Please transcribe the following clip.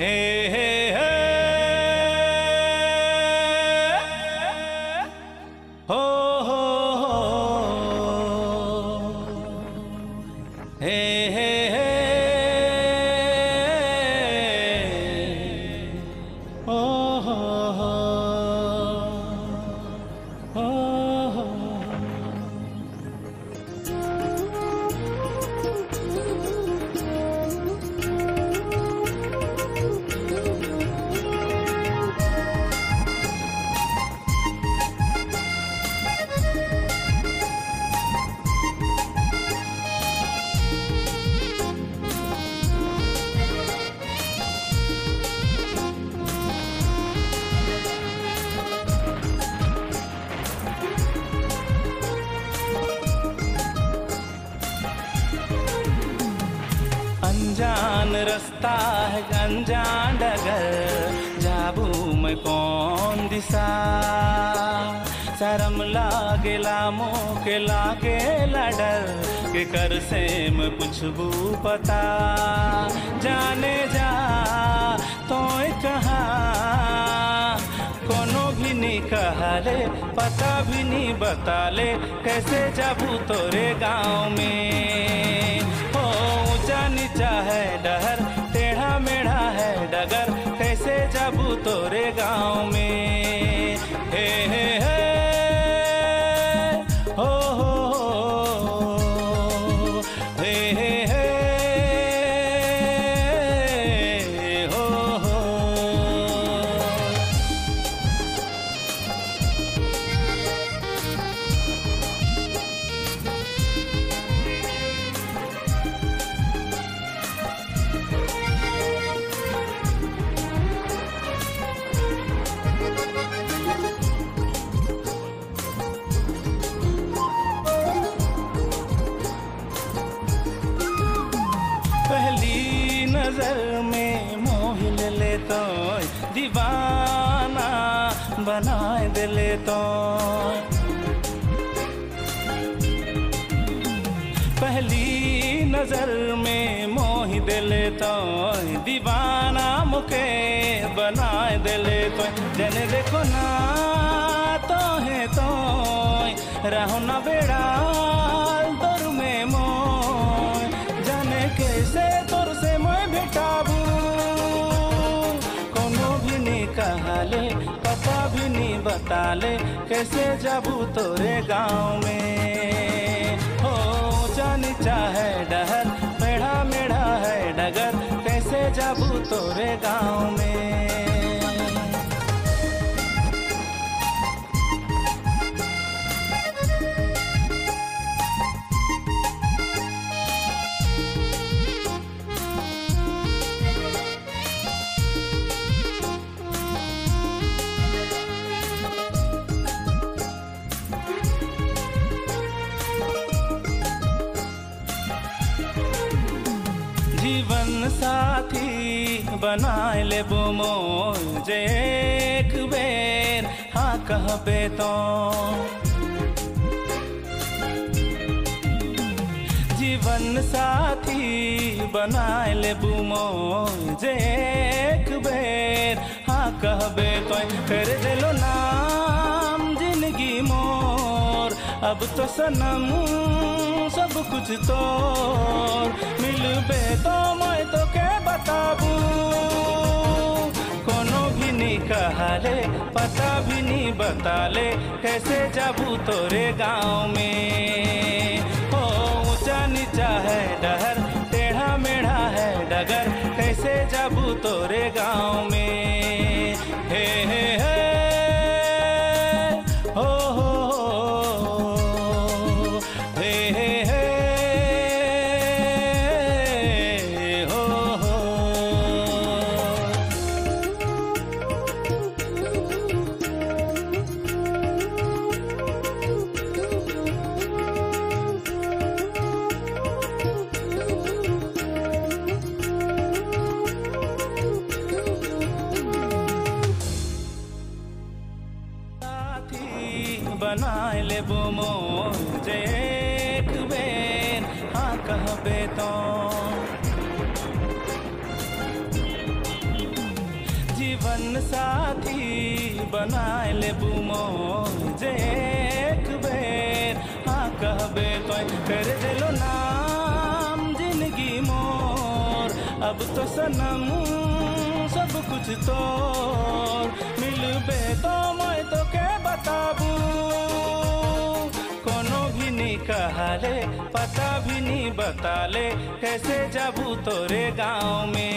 हे अनजान रास्ता है अनजान डगर। जाबू में कौन दिशा? शर्म लागेला मोह के लागेला डर के कर से मैं पुछबू पता? जाने जा तो कहा। कोनो भी नहीं कहले, पता भी नहीं बता ले कैसे जाबू तोरे गाँव में? हो है डहर टेढ़ा मेढ़ा है डगर कैसे जाबू तोरे गाँव में? नज़र में मोह ले तो दीवाना बनाए दे ले तो पहली नज़र में मोह दे ले तो दीवाना मुके बनाए दे ले तो जने देखो ना तो है तो रहो ना बेड़ा दर में मो जाने कैसे तोर से कोनो भी नहीं कहले पता भी नहीं बताले कैसे जाबू तोरे गाँव में? साथी बनाए ले बोमो जे एक बेर। हाँ कहबे तो? जीवन साथी बनाए ले बुमो जे एक बेर। हाँ कहबे तो? कर दिलो नाम ज़िंदगी मोर। अब तो सनम सब कुछ तोर। मिलबे तो मैं तो के बताबू। कोनो भी नहीं कहले, पता भी नहीं बता बताले, कैसे जाबू तोरे गाँव में? हो ऊँचा नीचा है डहर, टेढ़ा मेढ़ा है डगर, कैसे जाबू तोरे गाँव में? एक बेर। हाँ कहबे तो। जीवन साथी बनाए ले बुमो जे एक बेर। हाँ कहबे तो। कर दिलो नाम, ज़िंदगी मोर। अब तो सनम, सब कुछ तोर भी नहीं बताले कैसे जाबू तोरे गाँव में